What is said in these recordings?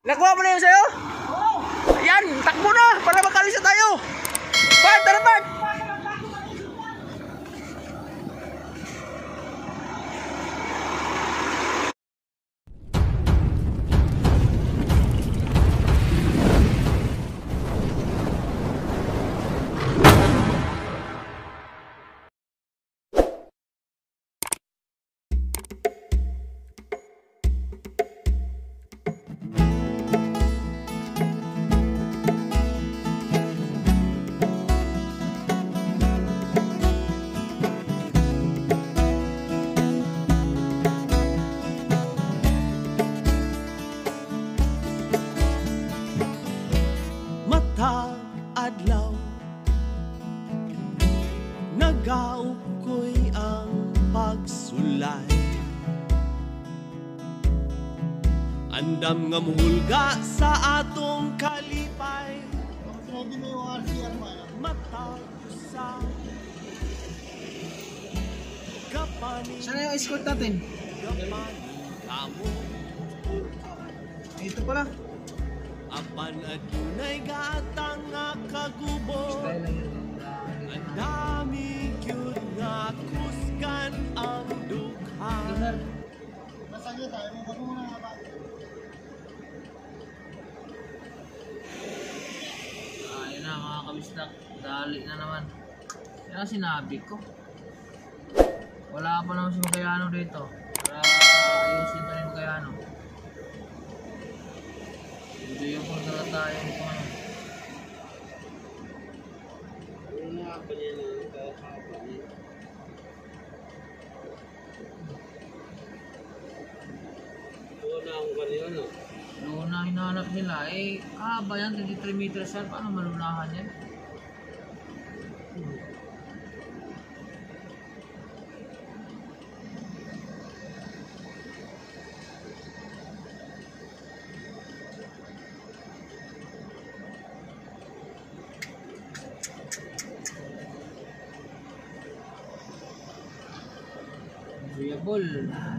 Nakuha mo na yung sayo? Oo. Ayan, takbo na para makalisa tayo. Bart, tara Bart. Nga muhulga sa atong kalipay. Matag sa Kapanin Saan yung escort natin? Kapanin Kamo Ito pala. Apan adunay gatang nga kagubo. Ang dami gyud nga kusgan ang dugha Ayun na mga kabistak, dali na naman. Kaya sinabi ko. Wala pa naman si Magayano dito. Para ayusin pa ni Magayano. Hindi yung kung tala tayo nito ano. Luna hinahanap nila. Eh, haba yan, 23 meters yan. Paano malunahan yan? whole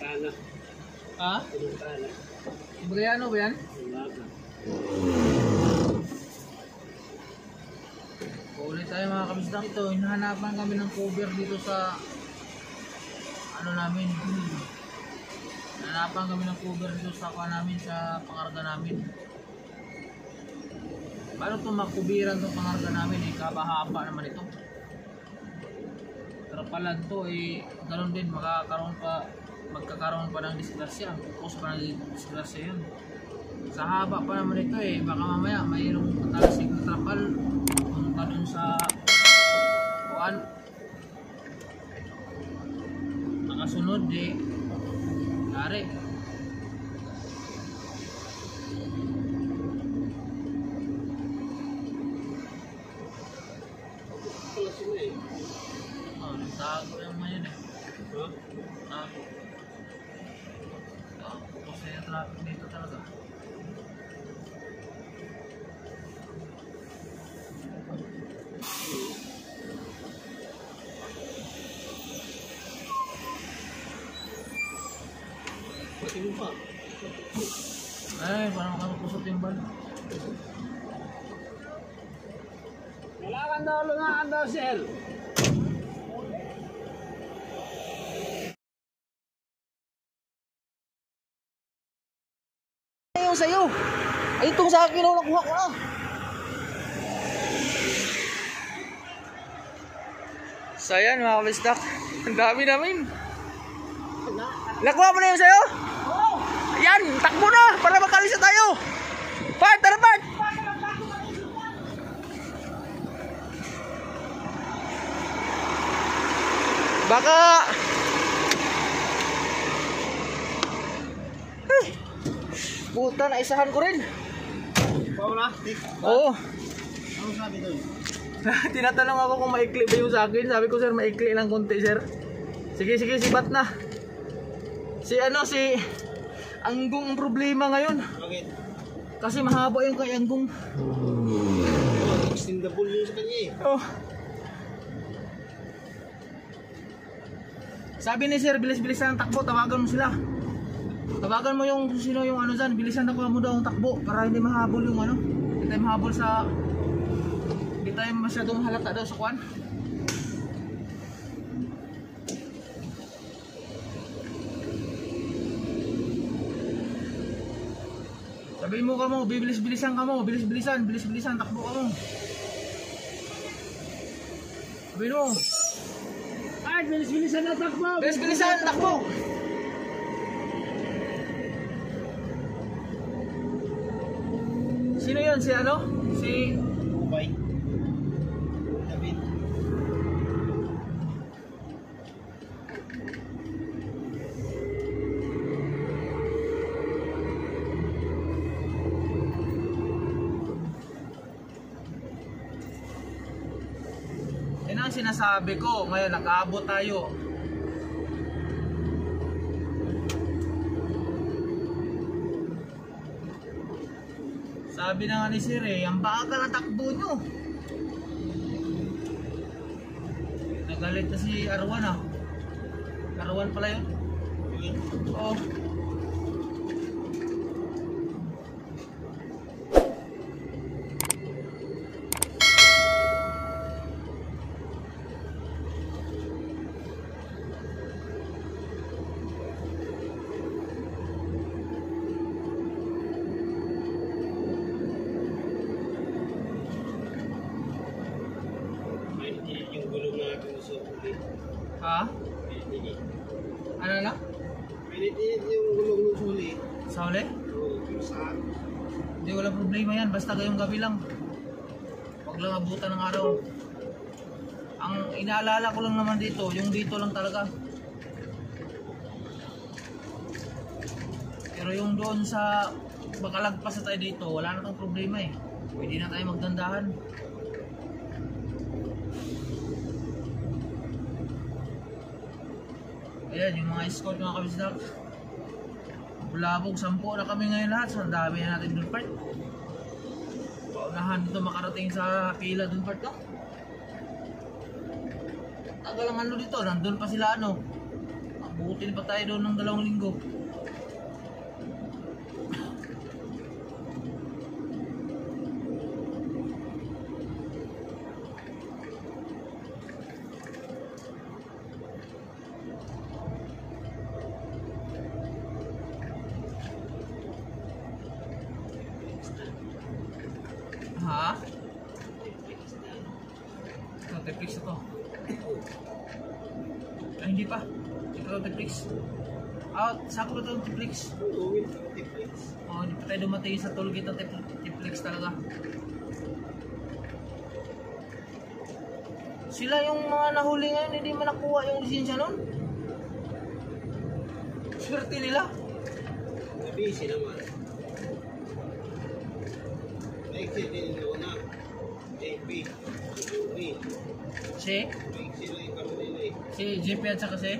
Ha? Magayano ba yan? Ulit tayo mga kabisdak ito. Hinahanapan kami ng cover dito sa ano namin. Hinahanapan kami ng cover dito sa kwa namin sa pangarga namin. Paano ito makubiran itong pangarga namin eh? Kabahaba naman ito. Pero pala ito eh, ganun din, makakaroon pa, magkakaroon pa ng disgrasya. Pupos pa ng disgrasya yun. Sa haba pa naman ito eh, baka mamaya mayroong patalasig na trapal punta dun sa kuan. Nakasunod eh, yari. Ay, parang makakusot yung bal. Kailangan daw lungaan daw, sir. Yung sayo? Ay, itong sa akin, oh, nakuha ko na. So ayan mga kabistak, ang dami namin. Nakuha mo na yung sayo? Oo. Ayan, takbo na para makalisa tayo. Bart, tara Bart. Baka Puta, naisahan ko rin. Pao na? Oo. Ano sabi doon? Tinatanong ako kung maikli ba yung sa akin. Sabi ko, sir, maikli lang konti, sir. Sige, sige, sibat na. Si ano, si... Anggong ang problema ngayon. Bakit? Kasi mahaba yung kay Anggong. Extendable yun sa kanya eh. Oh. Sabi ni sir, bilis-bilisan ang takbo, tawagan mo sila. Tawagan mo yung sino yung ano dyan, bilisan na mo daw ang takbo para hindi mahabol yung ano. Hindi tayo mahabol sa... Hindi tayo masyadong halata daw sa kwan. Sabihin mo ka mo, bibilis-bilisan ka mo, bilis-bilisan, bilis-bilisan, takbo ka mo. Sabihin mo, Ay, bilis-bilisan na takbo! bilis-bilisan, takbo! Sino yun? Si ano? Si... ang sinasabi ko. Ngayon, nakaabot tayo. Sabi na nga ni Sir eh, ang bagal ang takbo nyo. Nagalit na si Arwan ah. Arwan pala yun? Ay, hindi yung gulong na gusto ulit. Ha? Hindi. Ano na? Pinitiit yung gulong ng suli. Sa uli? Oo, yung saan? Hindi wala problema yan, basta gayong gabi lang. Huwag lang abutan ng araw. Ang inaalala ko lang naman dito, yung dito lang talaga. Pero yung doon sa makalagpas na tayo dito, wala na tong problema eh. Pwede na tayo magdandahan. Ayan, yung mga escort mga kabisdak. Bulabog, sampu na kami ngayon lahat. So, na natin doon part. Paunahan dito makarating sa pila doon part no? Tagal ang ano dito, nandun pa sila ano. Abutin pa tayo doon ng dalawang linggo. Ha? Ito, Netflix na to. Ay, hindi pa. Ito, Netflix. Ah, sakto to Netflix. Oo, Netflix. Oh, hindi pa tayo dumating sa tulog ito Netflix talaga. Sila yung mga nahuli ngayon, hindi man nakuha yung lisensya nun. Swerte nila. Nabisi naman. Maiksi din yung una. JP. Juni. Eh. si JP at saka si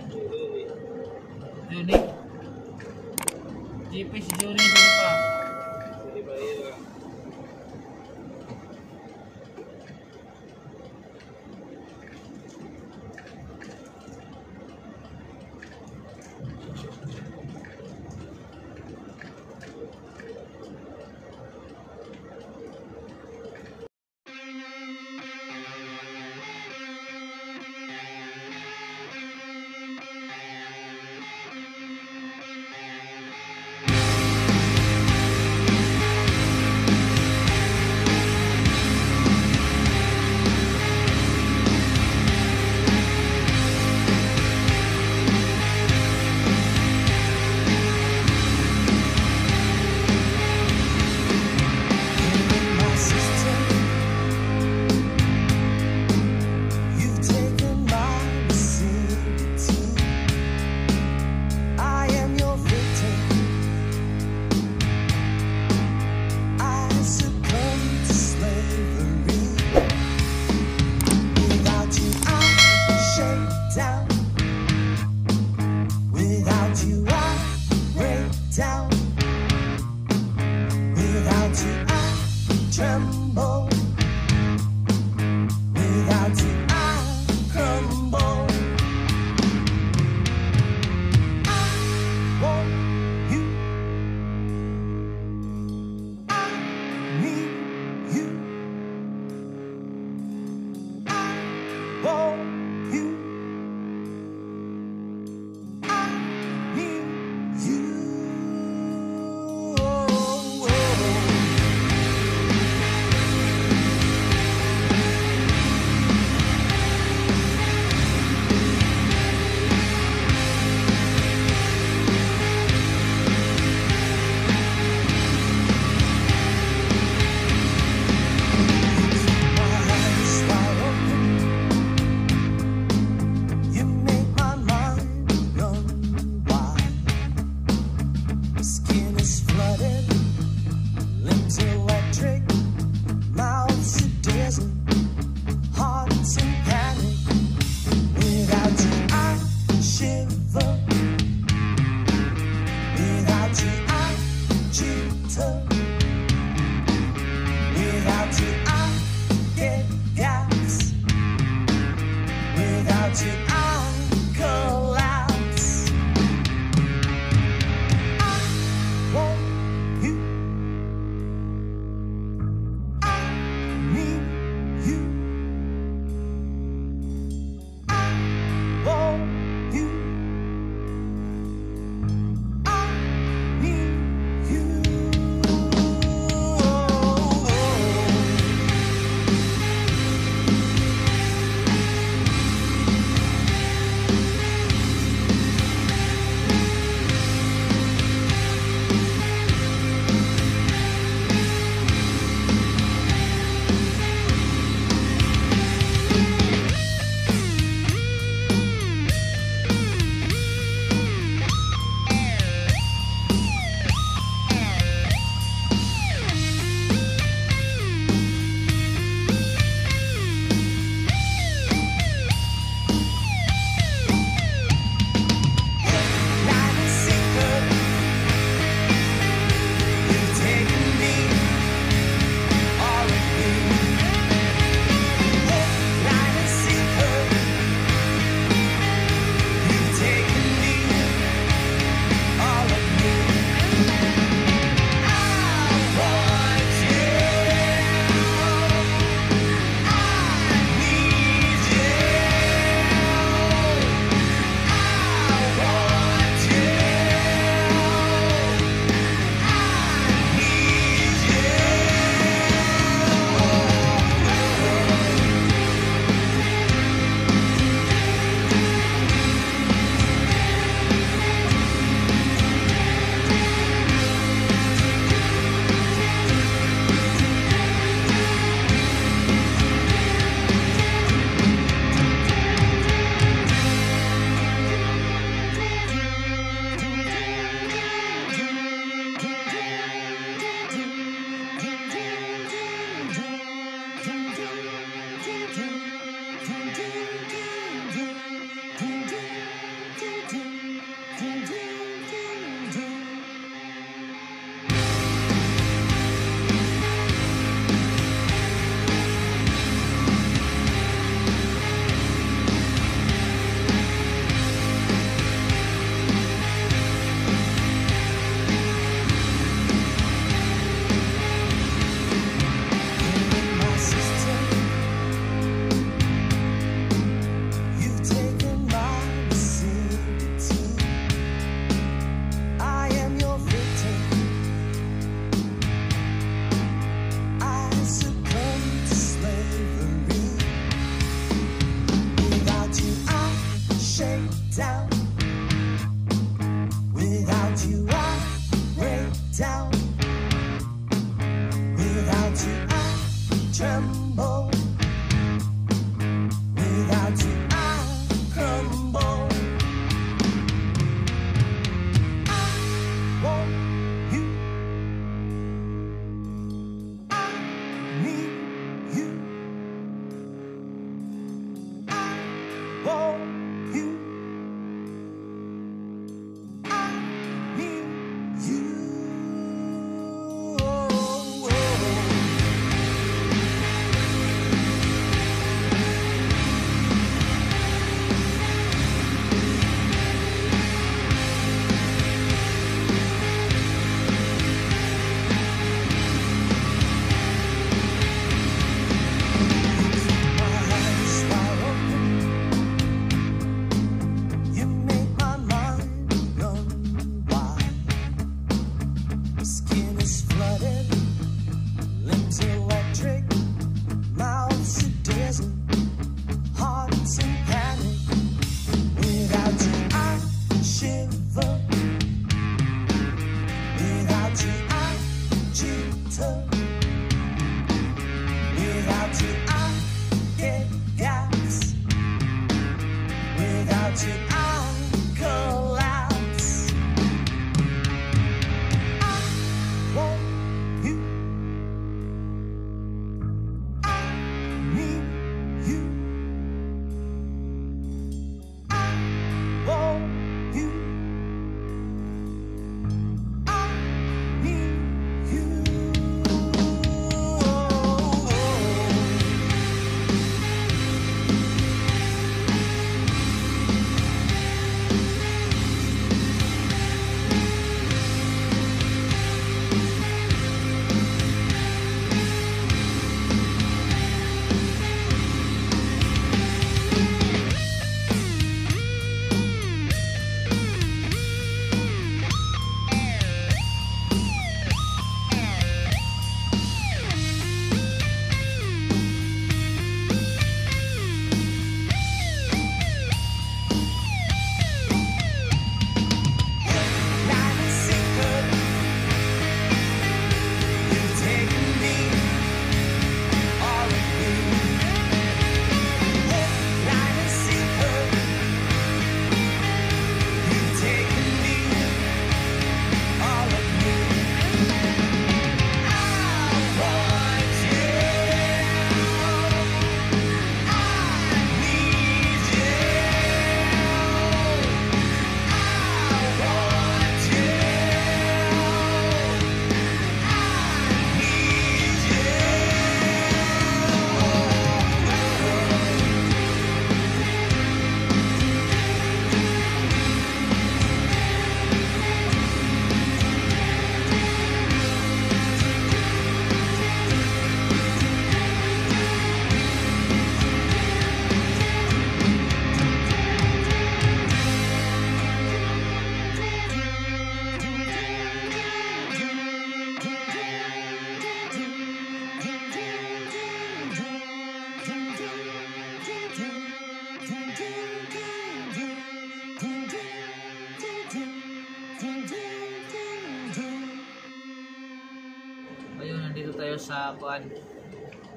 kuan.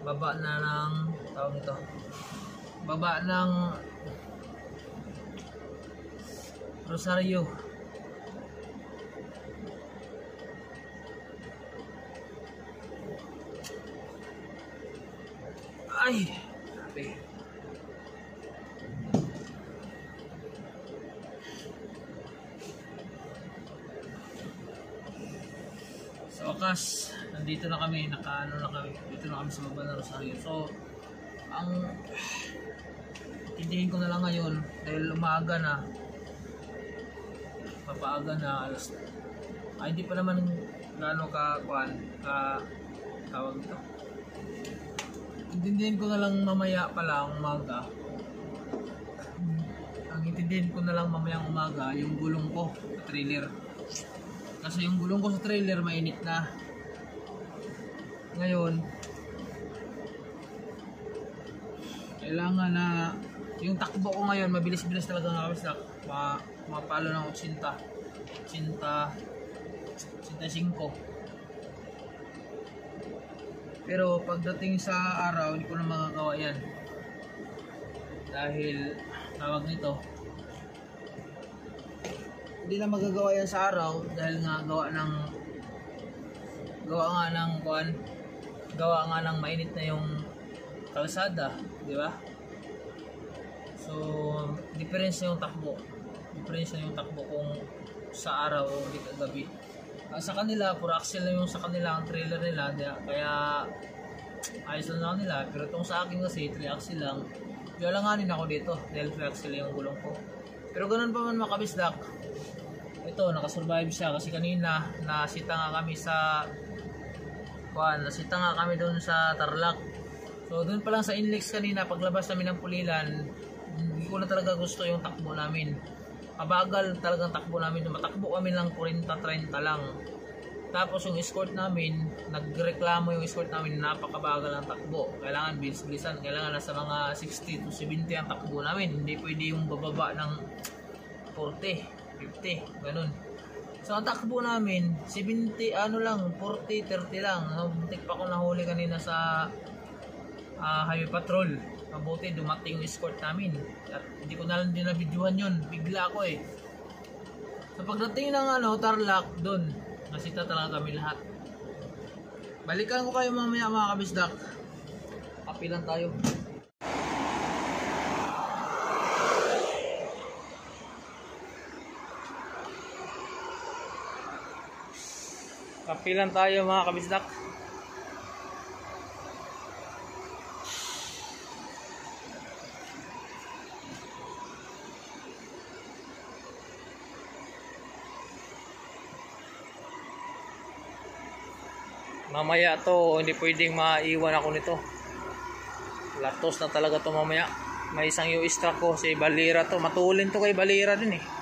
Baba na ng tawag nito. Baba ng Rosario. Ay, grabe. Sa wakas, nandito na kami, nakaano na kami, dito na kami sa baba ng Rosario. So, ang tindihin ko na lang ngayon dahil umaga na papaaga na alas ay hindi pa naman gaano ka ka tawag ito intindihin ko na lang mamaya pala umaga. Ang intindihin ko na lang mamayang umaga yung gulong ko sa trailer. Kasi yung gulong ko sa trailer mainit na ngayon kailangan na yung takbo ko ngayon mabilis-bilis talaga ng awas na ma, mapalo ng 80 80 85 Pero pagdating sa araw, hindi ko na magagawa yan. Dahil, tawag nito, hindi na magagawa yan sa araw dahil nga gawa ng gawa nga ng kuan gawa nga ng mainit na yung kalsada, di ba? So, difference yung takbo. Difference yung takbo kung sa araw o gabi. Ah, sa kanila, puro axle yung sa kanila, ang trailer nila, kaya ayos lang nila. Pero itong sa akin kasi, 3 axle lang. Yung alanganin ako dito, dahil 3 axle yung gulong ko. Pero ganun pa man makabisdak. Ito, nakasurvive siya kasi kanina, nasita nga kami sa Kuan, nasita nga kami doon sa Tarlac. So doon pa lang sa Inlex kanina, paglabas namin ng Pulilan, hindi ko na talaga gusto yung takbo namin. Kabagal talagang takbo namin. Matakbo kami lang 40-30 lang. Tapos yung escort namin, nagreklamo yung escort namin na napakabagal ang takbo. Kailangan bilis-bilisan. Kailangan nasa mga 60 to 70 ang takbo namin. Hindi pwede yung bababa ng 40, 50, ganun. So ang takbo namin, 70, ano lang, 40, 30 lang. Muntik pa ako nahuli kanina sa ah, highway patrol. Mabuti dumating yung escort namin. At hindi ko na lang din na-videohan yun. Bigla ako eh. So pagdating ng ano, Tarlac, doon, nasita talaga kami lahat. Balikan ko kayo mamaya mga kabisdak. Kapi lang tayo. Kapi lang tayo mga kabisdak. Mamaya to, hindi pwedeng maiwan ako nito. Latos na talaga to mamaya. May isang US truck ko, si Balira to. Matulin to kay Balira din eh.